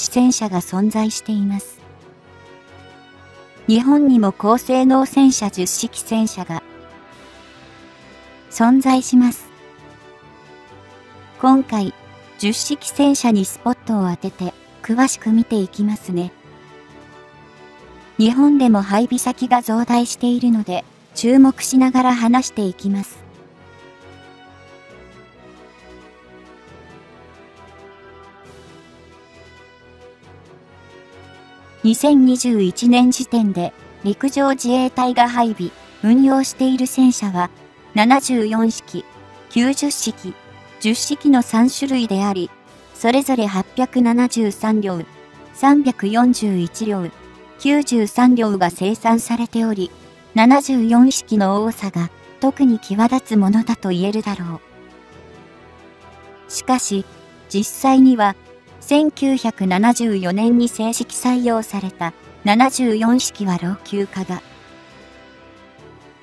地戦車が存在しています。日本にも高性能戦車10式戦車が存在します。今回、10式戦車にスポットを当てて詳しく見ていきますね。日本でも配備先が増大しているので、注目しながら話していきます。2021年時点で陸上自衛隊が配備、運用している戦車は74式、90式、10式の3種類であり、それぞれ873両、341両、93両が生産されており、74式の多さが特に際立つものだと言えるだろう。しかし、実際には1974年に正式採用された74式は老朽化が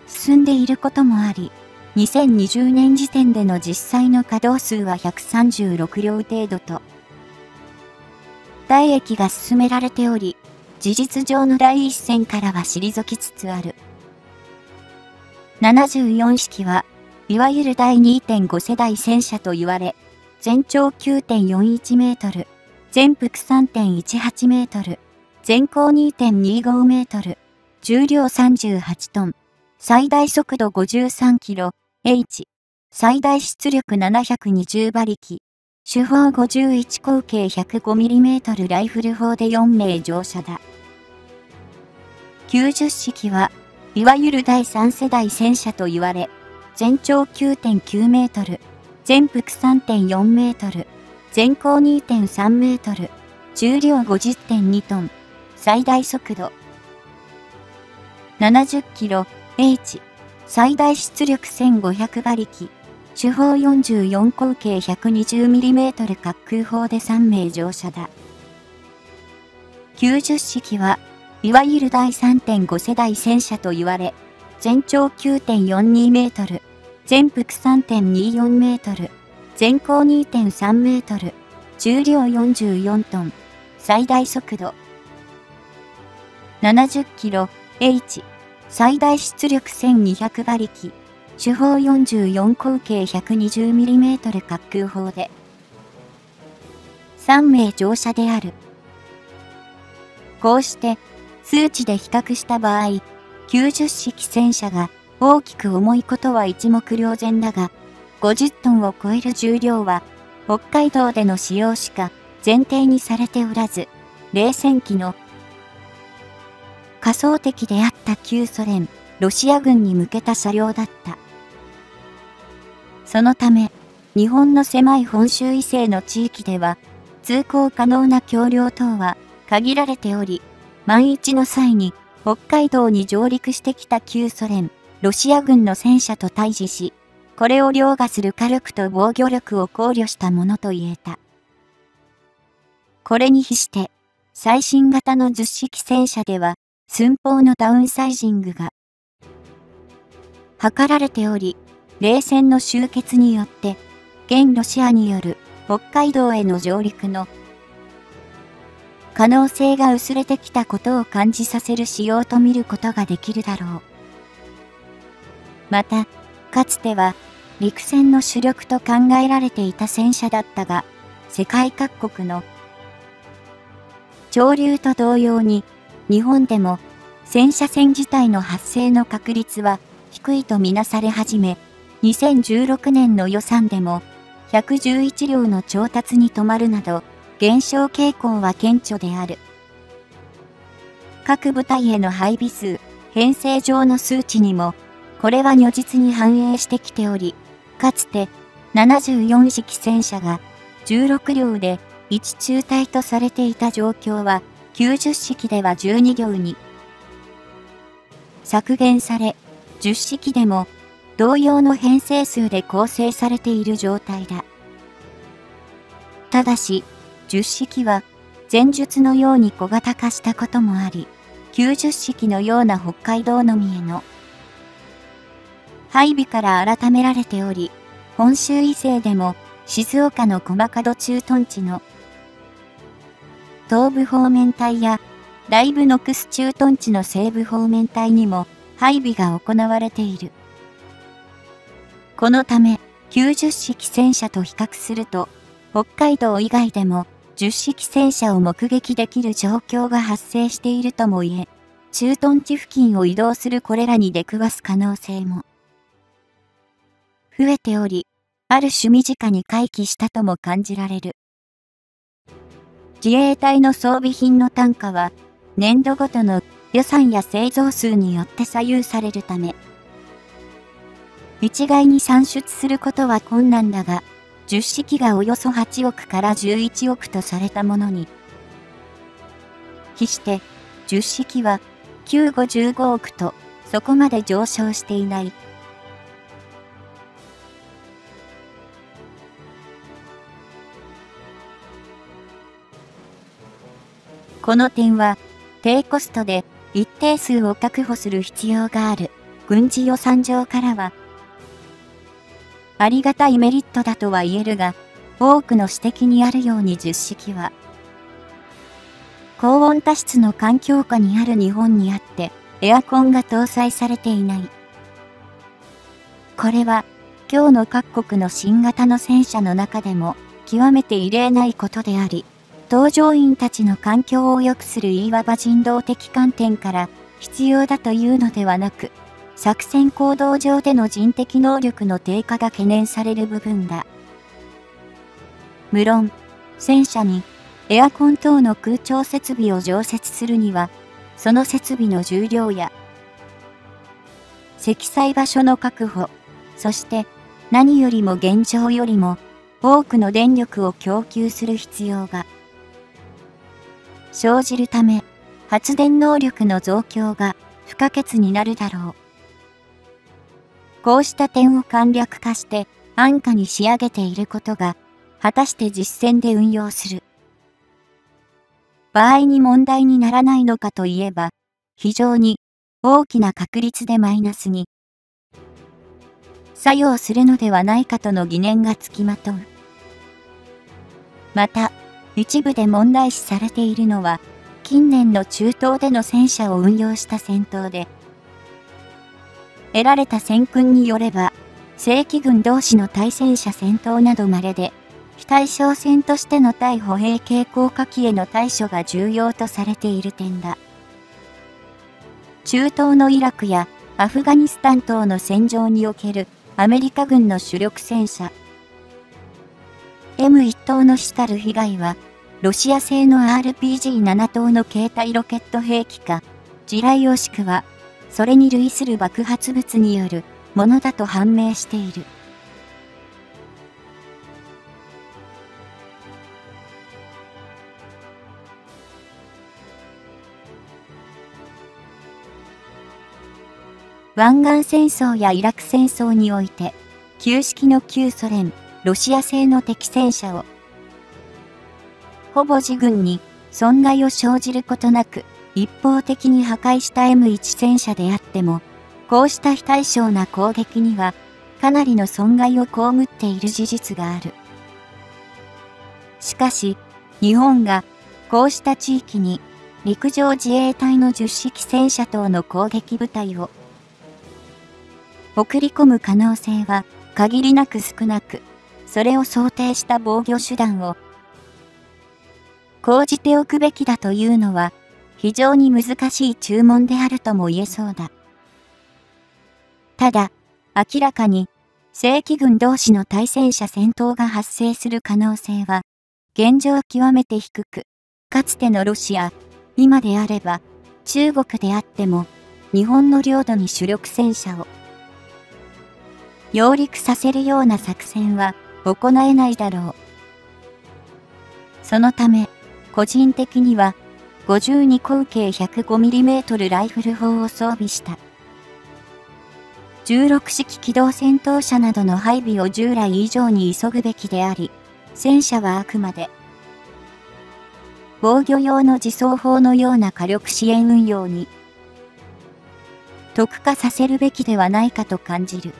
進んでいることもあり、2020年時点での実際の稼働数は136両程度と、退役が進められており、事実上の第一線からは退きつつある。74式は、いわゆる第2.5世代戦車と言われ、全長9.41メートル、全幅3.18メートル、全高2.25メートル、重量38トン、最大速度53キロ、H、最大出力720馬力、主砲51口径 105mm ライフル砲で4名乗車だ。90式は、いわゆる第3世代戦車と言われ、全長9.9メートル、全幅3.4メートル、全高2.3メートル、重量50.2トン、最大速度70キロ、H、最大出力1500馬力、主砲44口径 120mm 滑空砲で3名乗車だ。90式は、いわゆる第3.5世代戦車と言われ、全長9.42メートル、全幅3.24メートル、全高2.3メートル、重量44トン、最大速度70キロ、H、最大出力1200馬力、主砲44口径 120mm 滑空砲で、3名乗車である。こうして、数値で比較した場合、90式戦車が大きく重いことは一目瞭然だが、50トンを超える重量は、北海道での使用しか前提にされておらず、冷戦期の仮想敵であった旧ソ連、ロシア軍に向けた車両だった。そのため、日本の狭い本州異性の地域では、通行可能な橋梁等は限られており、万一の際に北海道に上陸してきた旧ソ連、ロシア軍の戦車と対峙し、これを凌駕する火力と防御力を考慮したものと言えた。これに比して、最新型の10式戦車では、寸法のダウンサイジングが図られており、冷戦の終結によって、現ロシアによる北海道への上陸の可能性が薄れてきたことを感じさせる仕様と見ることができるだろう。また、かつては陸戦の主力と考えられていた戦車だったが、世界各国の潮流と同様に、日本でも戦車戦自体の発生の確率は低いとみなされ始め、2016年の予算でも111両の調達に止まるなど、減少傾向は顕著である。各部隊への配備数、編成上の数値にも、これは如実に反映してきており、かつて74式戦車が16両で1中隊とされていた状況は90式では12両に削減され、10式でも同様の編成数で構成されている状態だ。ただし、10式は前述のように小型化したこともあり、90式のような北海道のみへの配備から改められており、本州以西でも静岡の駒門駐屯地の東部方面隊や、ライブノクス駐屯地の西部方面隊にも配備が行われている。このため、90式戦車と比較すると、北海道以外でも10式戦車を目撃できる状況が発生しているとも言え、駐屯地付近を移動するこれらに出くわす可能性も増えており、ある種身近に回帰したとも感じられる。自衛隊の装備品の単価は、年度ごとの予算や製造数によって左右されるため、一概に算出することは困難だが、10式がおよそ8億から11億とされたものに、比して、10式は955億とそこまで上昇していない。この点は、低コストで一定数を確保する必要がある軍事予算上からは、ありがたいメリットだとは言えるが、多くの指摘にあるように実式は、高温多湿の環境下にある日本にあって、エアコンが搭載されていない。これは、今日の各国の新型の戦車の中でも、極めて異例ないことであり、搭乗員たちの環境を良くするいわば人道的観点から必要だというのではなく、作戦行動上での人的能力の低下が懸念される部分だ。無論、戦車にエアコン等の空調設備を常設するには、その設備の重量や、積載場所の確保、そして何よりも現状よりも多くの電力を供給する必要が生じるため、発電能力の増強が不可欠になるだろう。こうした点を簡略化して安価に仕上げていることが、果たして実践で運用する。場合に問題にならないのかといえば、非常に大きな確率でマイナスに作用するのではないかとの疑念がつきまとう。また、一部で問題視されているのは、近年の中東での戦車を運用した戦闘で、得られた戦訓によれば、正規軍同士の対戦車戦闘など稀で、非対称戦としての対歩兵傾向火器への対処が重要とされている点だ。中東のイラクやアフガニスタン等の戦場におけるアメリカ軍の主力戦車 M1 等の死たる被害はロシア製の RPG7 等の携帯ロケット兵器か、地雷惜しくは、それに類する爆発物によるものだと判明している。湾岸戦争やイラク戦争において、旧式の旧ソ連、ロシア製の敵戦車をほぼ自軍に損害を生じることなく、一方的に破壊した M1 戦車であっても、こうした非対称な攻撃には、かなりの損害を被っている事実がある。しかし、日本がこうした地域に陸上自衛隊の10式戦車等の攻撃部隊を送り込む可能性は限りなく少なく、それを想定した防御手段を講じておくべきだというのは、非常に難しい注文であるとも言えそうだ。ただ、明らかに、正規軍同士の対戦車戦闘が発生する可能性は、現状極めて低く、かつてのロシア、今であれば、中国であっても、日本の領土に主力戦車を、揚陸させるような作戦は行えないだろう。そのため、個人的には、52口径 105mm ライフル砲を装備した。16式機動戦闘車などの配備を従来以上に急ぐべきであり、戦車はあくまで、防御用の自走砲のような火力支援運用に、特化させるべきではないかと感じる。